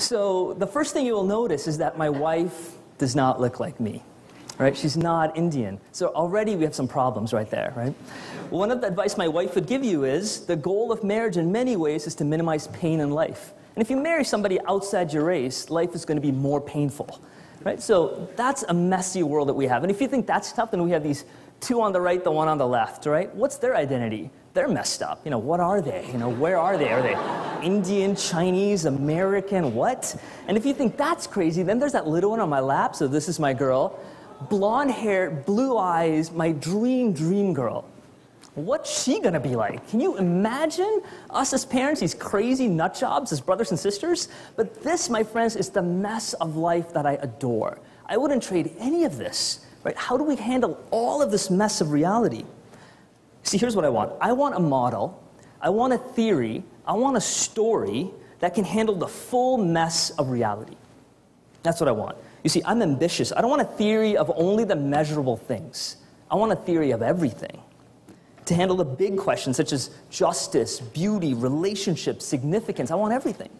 So the first thing you will notice is that my wife does not look like me. Right? She's not Indian. So already we have some problems right there, right? One of the advice my wife would give you is the goal of marriage in many ways is to minimize pain in life. And if you marry somebody outside your race, life is going to be more painful. Right? So that's a messy world that we have. And if you think that's tough, then we have these two on the right, the one on the left, right? What's their identity? They're messed up. You know, what are they? You know, where are they? Are they Indian, Chinese, American, what? And if you think that's crazy, then there's that little one on my lap, so this is my girl. Blonde hair, blue eyes, my dream, dream girl. What's she gonna be like? Can you imagine us as parents, these crazy nut jobs as brothers and sisters? But this, my friends, is the mess of life that I adore. I wouldn't trade any of this Right? How do we handle all of this mess of reality? See, here's what I want I want a model, I want a theory, I want a story that can handle the full mess of reality. That's what I want. You see, I'm ambitious. I don't want a theory of only the measurable things, I want a theory of everything. To handle the big questions such as justice, beauty, relationships, significance, I want everything.